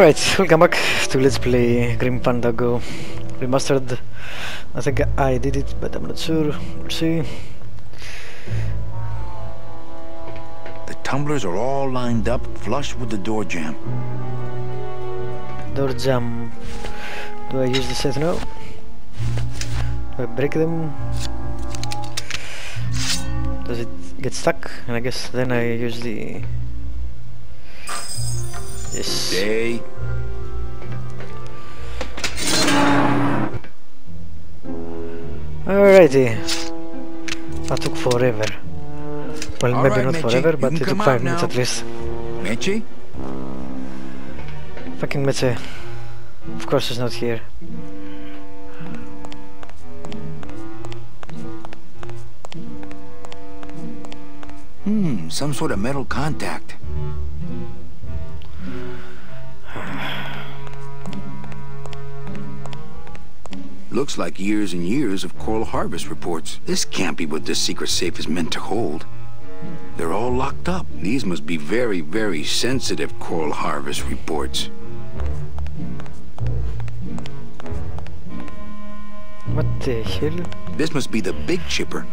Alright, welcome back to Let's Play Grim Fandango Remastered. I think I did it, but I'm not sure. We'll see. The tumblers are all lined up flush with the door jamb. Door jam. Do I use the set now? Do I break them? Does it get stuck? And I guess then I use the... Yes. Stay. Alrighty. That took forever. Well, All maybe right, not Mitchie, forever, but it took five minutes at least. Meche? Fucking Mete. Of course he's not here. Hmm, some sort of metal contact. Looks like years and years of coral harvest reports. This can't be what this secret safe is meant to hold. They're all locked up. These must be very, very sensitive coral harvest reports. What the hell? This must be the big chipper.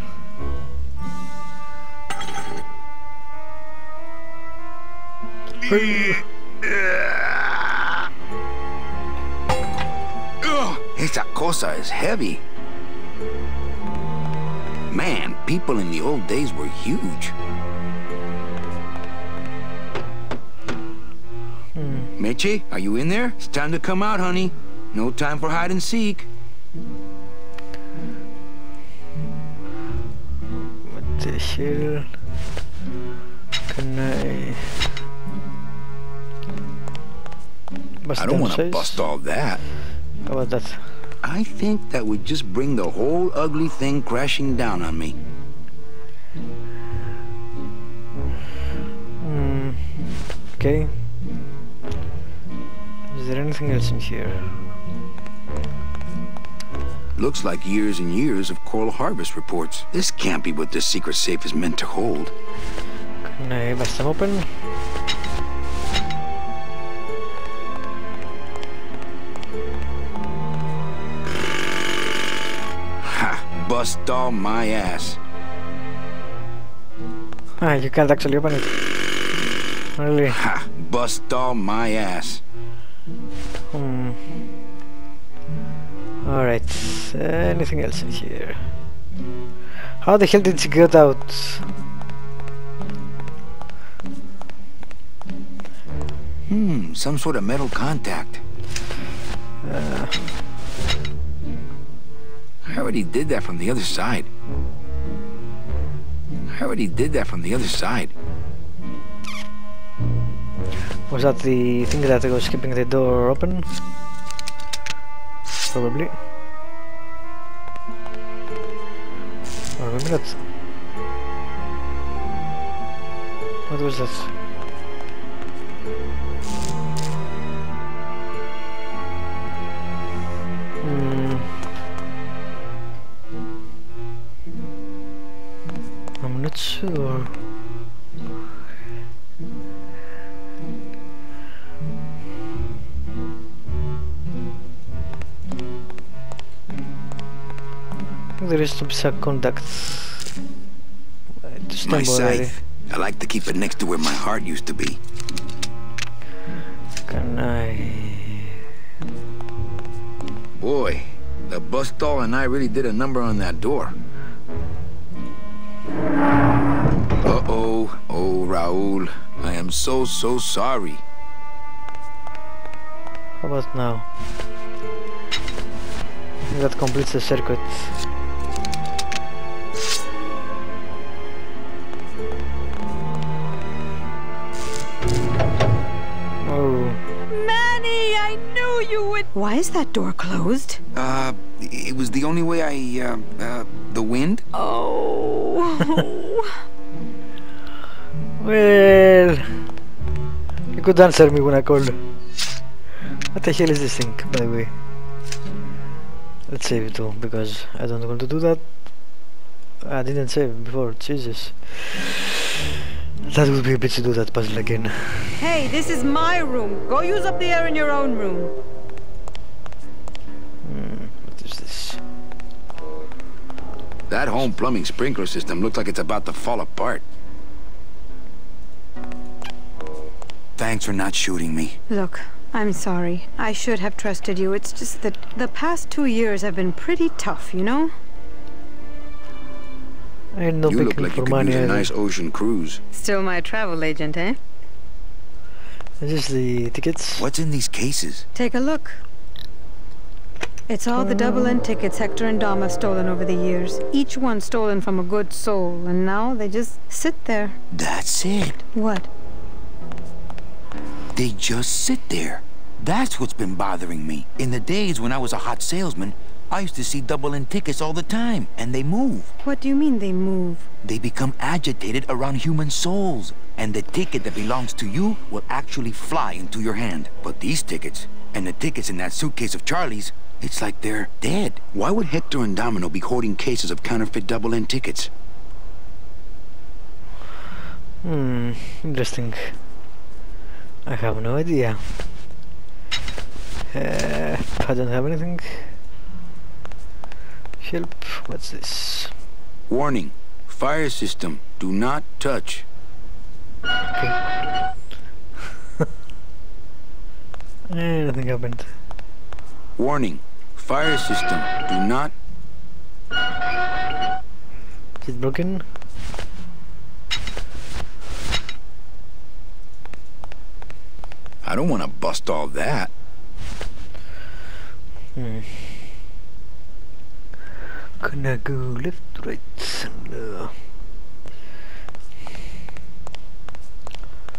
Cosa is heavy. Man, people in the old days were huge. Hmm. Meche, are you in there? It's time to come out, honey. No time for hide and seek. What the hell? Can I... Bust I don't want to bust all that. How about that? I think that would just bring the whole ugly thing crashing down on me. Hmm. Okay. Is there anything else in here? Looks like years and years of coral harvest reports. This can't be what this secret safe is meant to hold. Can I bust them open? Bust all my ass. Ah, you can't actually open it. Really? Ha! Bust all my ass. Hmm. Alright. Anything else in here? How the hell did she get out? Hmm, some sort of metal contact. Uh, I already did that from the other side. I already did that from the other side. was that the thing that was keeping the door open? Probably. Or maybe. What was that? Sure. There is some My scythe. I like to keep it next to where my heart used to be. Can I? Boy, the bus stall and I really did a number on that door. Raul. I am so, so sorry. How about now? That completes the circuit. Oh, Manny, I knew you would. Why is that door closed? Uh, it was the only way I, uh, uh, the wind? Oh. well, you could answer me when I call. What the hell is this thing, by the way? Let's save it too, because I don't want to do that. I didn't save before, Jesus. That would be a bit to do that puzzle again. Hey, this is my room. Go use up the air in your own room. Hmm, what is this? That home plumbing sprinkler system looks like it's about to fall apart. Thanks for not shooting me. Look, I'm sorry. I should have trusted you. It's just that the past two years have been pretty tough, you know? I ain't no you look like for you could use a either. nice ocean cruise. Still my travel agent, eh? This Is the tickets? What's in these cases? Take a look. It's all the Double-N tickets Hector and Dom have stolen over the years. Each one stolen from a good soul, and now they just sit there. That's it. What? They just sit there. That's what's been bothering me. In the days when I was a hot salesman, I used to see Double-N tickets all the time, and they move. What do you mean they move? They become agitated around human souls, and the ticket that belongs to you will actually fly into your hand. But these tickets, and the tickets in that suitcase of Charlie's, it's like they're dead. Why would Hector and Domino be hoarding cases of counterfeit Double-N tickets? Hmm, interesting. I have no idea. Uh, I don't have anything. Help, what's this? Warning. Fire system. Do not touch. Okay. Nothing happened. Warning. Fire system. Do not... Is it broken? I don't want to bust all that. Hmm. Can I go left, right, and,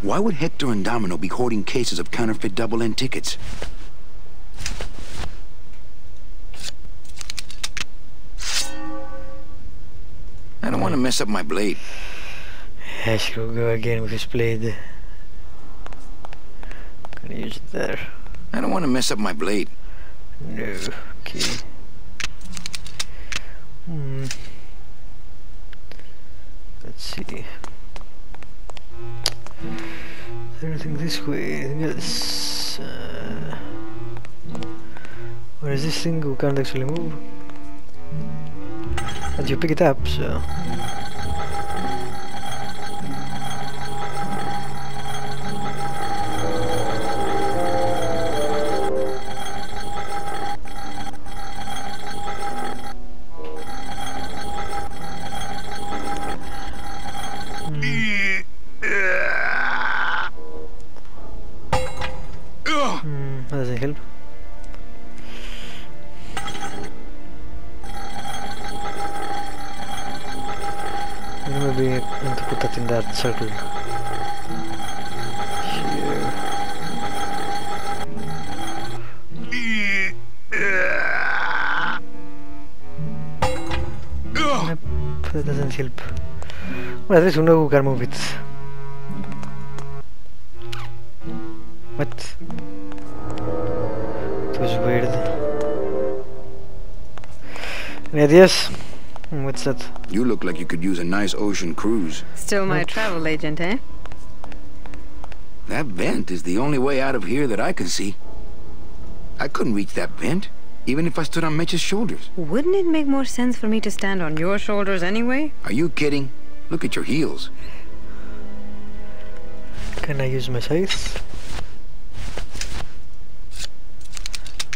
Why would Hector and Domino be hoarding cases of counterfeit Double-N tickets? I don't want to mess up my blade. I should go again with his blade. Use it there? I don't want to mess up my blade. No. Okay. Hmm. Let's see. Anything this way? Anything else? Uh, where is this thing? We can't actually move. But you pick it up, so. Circle. Here. That doesn't help. Well, at least we know who can move it. What? It was weird. Any ideas? Hmm, What's that? You look like you could use a nice ocean cruise. Still my Nope. travel agent, eh? That vent is the only way out of here that I can see. I couldn't reach that vent, even if I stood on Meche's shoulders. Wouldn't it make more sense for me to stand on your shoulders anyway? Are you kidding? Look at your heels. Can I use my scythe?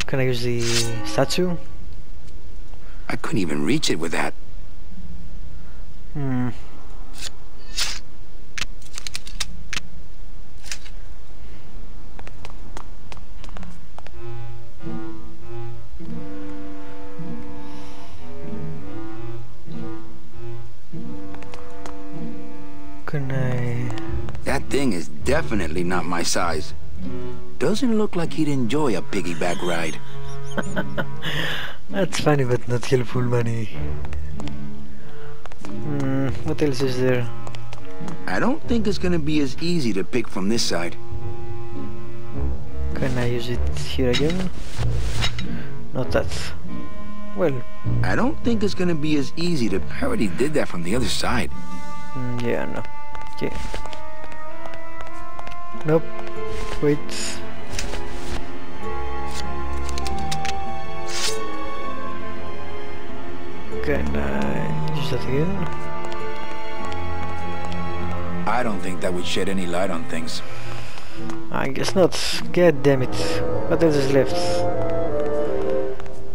Can I use the statue? I couldn't even reach it with that. Hmm. Can I... That thing is definitely not my size. Doesn't look like he'd enjoy a piggyback ride. That's funny but not helpful Manny. What else is there? I don't think it's gonna be as easy to pick from this side. Can I use it here again? Not that. Well, I don't think it's gonna be as easy to... I already did that from the other side. mm, yeah, no. Okay. Nope. Wait. Can I use that again? I don't think that would shed any light on things. I guess not. God damn it. What else is left?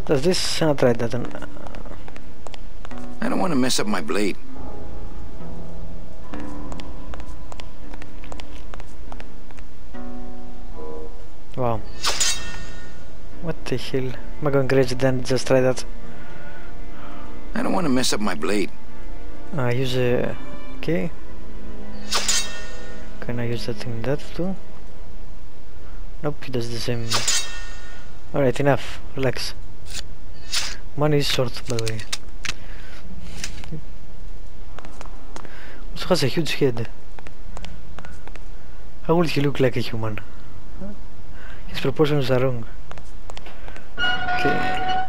Does this not try that? I don't want to mess up my blade. Wow. What the hell? Am I going crazy then? Just try that. I don't want to mess up my blade. I use a... Okay. Can I use that in that too? Nope, he does the same. Alright, enough. Relax. Money is short, by the way. Also has a huge head. How would he look like a human? His proportions are wrong. Okay.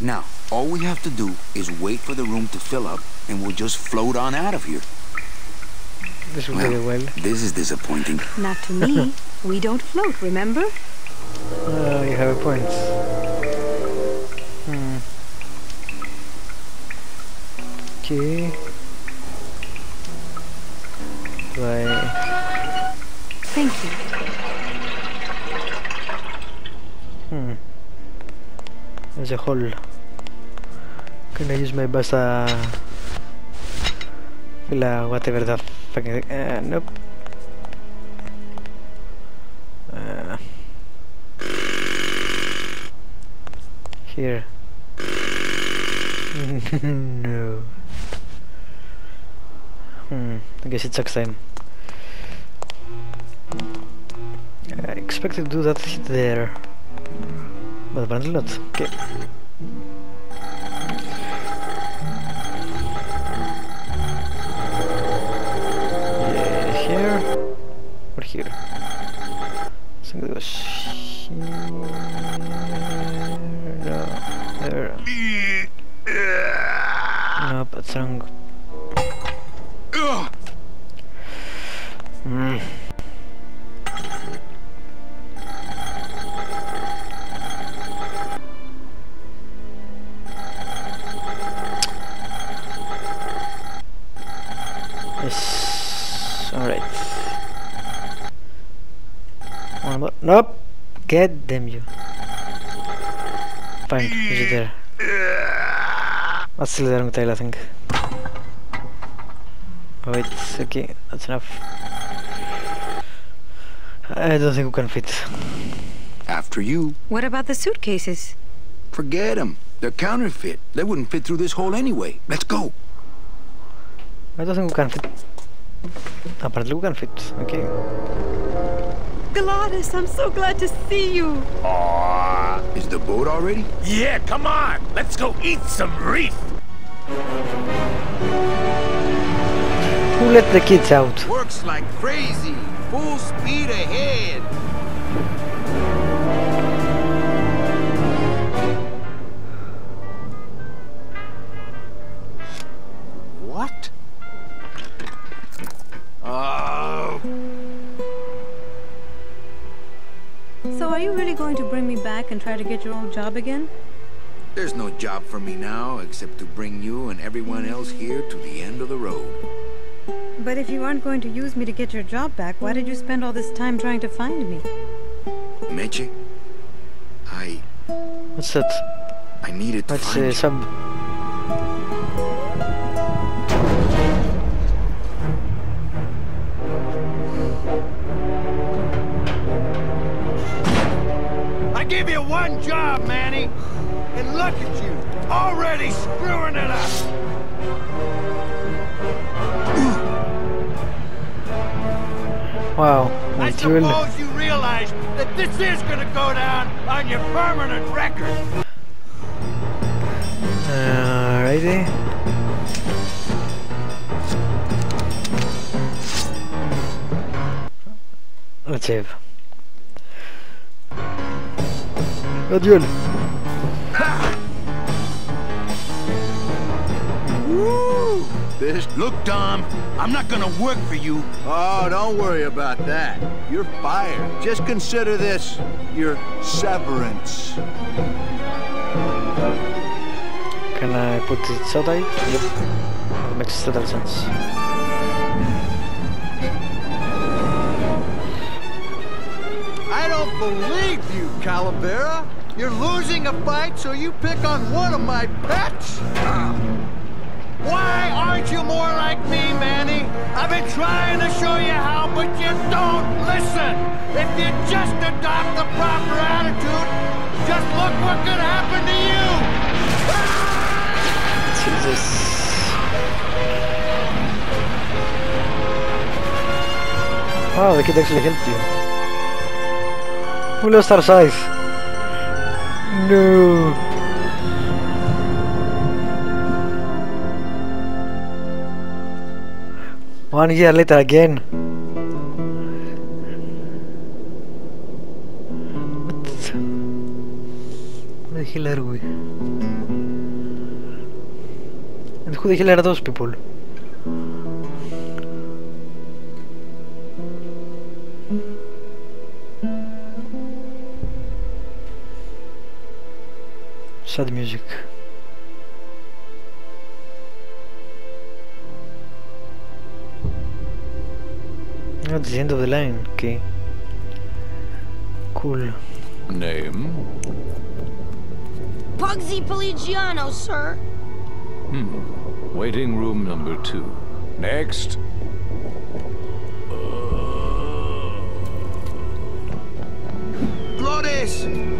Now, all we have to do is wait for the room to fill up, and we'll just float on out of here. This will take a while. This is disappointing. Not to me. we don't float, remember? Oh, you have a point. Hmm. Okay. Bye. Thank you. Hmm. There's a hole. Can I use my basta? Fila whatever the fucking uh, nope. Uh, here. no. Hmm. I guess it sucks time. I expected to do that there. But apparently not. Okay. Nope. Get them you. Fine. Is it there? That's still the wrong tail, I think. Oh, wait. Okay. That's enough. I don't think we can fit. After you. What about the suitcases? Forget them. They're counterfeit. They wouldn't fit through this hole anyway. Let's go. I don't think we can fit. Apparently we can fit. Okay. Glottis, I'm so glad to see you. Ah, Is the boat already? Yeah, come on. Let's go eat some reef. Who let the kids out? Works like crazy. Full speed ahead. Really going to bring me back and try to get your old job again? There's no job for me now except to bring you and everyone else here to the end of the road. But if you aren't going to use me to get your job back, why did you spend all this time trying to find me? Meche, I What's that? I needed to Let's find uh, you. One job, Manny. And look at you, already screwing it up. Wow. I suppose you realize that this is gonna go down on your permanent record. Alrighty. Let's save. Adieu. Woo! this. Look, Dom, I'm not gonna work for you. Oh, don't worry about that. You're fired. Just consider this your severance. Can I put it outside? Yep. That makes total sense. I don't believe you, Calavera. You're losing a fight, so you pick on one of my pets? Why aren't you more like me, Manny? I've been trying to show you how, but you don't listen. If you just adopt the proper attitude, just look what could happen to you. Jesus. Wow, the kid actually helped you. We lost our size. One year later again. The hell are we? And who the hell are those people? Sad music. That's the end of the line, okay. Cool. Name? Pugsy Pelagiano, sir. Hmm. Waiting room number two. Next. Glores!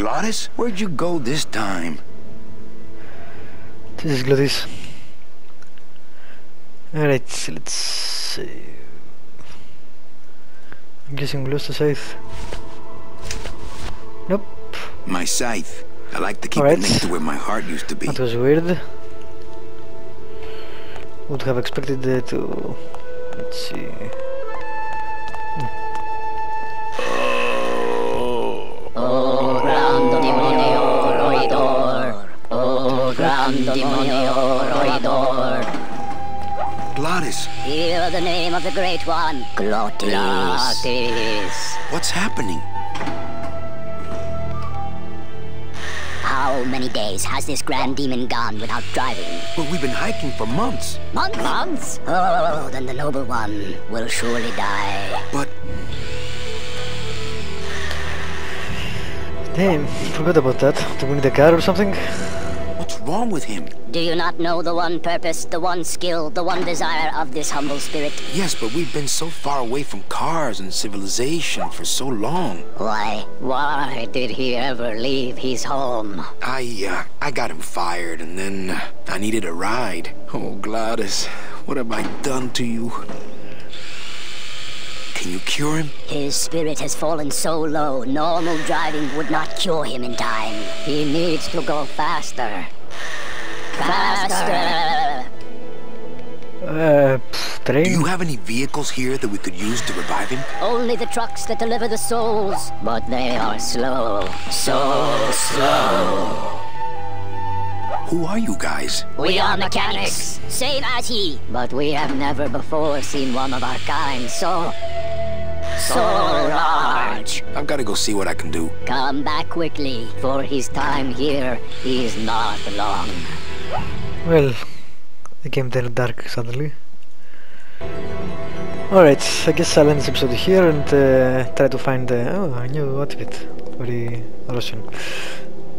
Glottis, where'd you go this time? This is Gladius. Alright, let's see. I'm guessing we lost the scythe. Nope, My scythe. I like to keep Alright. it linked to where my heart used to be. that was weird. Would have expected uh, to. Let's see. Oh, roidor. Glottis, Hear the name of the Great One. Glottis. Glottis. What's happening? How many days has this grand demon gone without driving? But we've been hiking for months. Months? Months? Oh, then the noble one will surely die. But Damn, forgot about that. Do we need a car or something? Wrong with him? Do you not know the one purpose, the one skill, the one desire of this humble spirit? Yes, but we've been so far away from cars and civilization for so long. Why? Why did he ever leave his home? I, uh, I got him fired, and then uh, I needed a ride. Oh, Glottis, what have I done to you? Can you cure him? His spirit has fallen so low, normal driving would not cure him in time. He needs to go faster. Faster! Uh, pff, train? Do you have any vehicles here that we could use to revive him? Only the trucks that deliver the souls, but they are slow. So slow. Who are you guys? We are mechanics, same as he. But we have never before seen one of our kind so... So large. I've got to go see what I can do. Come back quickly, for his time here is not long. Well, the game turned dark suddenly. Alright, I guess I'll end this episode here and uh, try to find. Uh, oh, a new outfit. Very Russian.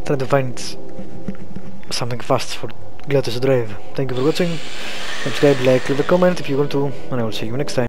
Try to find something fast for Gladius drive. Thank you for watching. Subscribe, like, leave a comment if you want to, and I will see you next time.